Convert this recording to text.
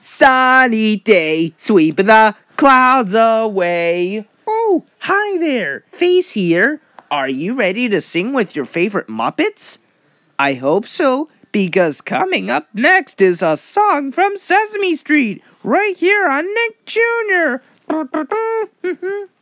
Sunny day, sweep the clouds away. Oh, hi there, Face here. Are you ready to sing with your favorite Muppets? I hope so, because coming up next is a song from Sesame Street, right here on Nick Jr.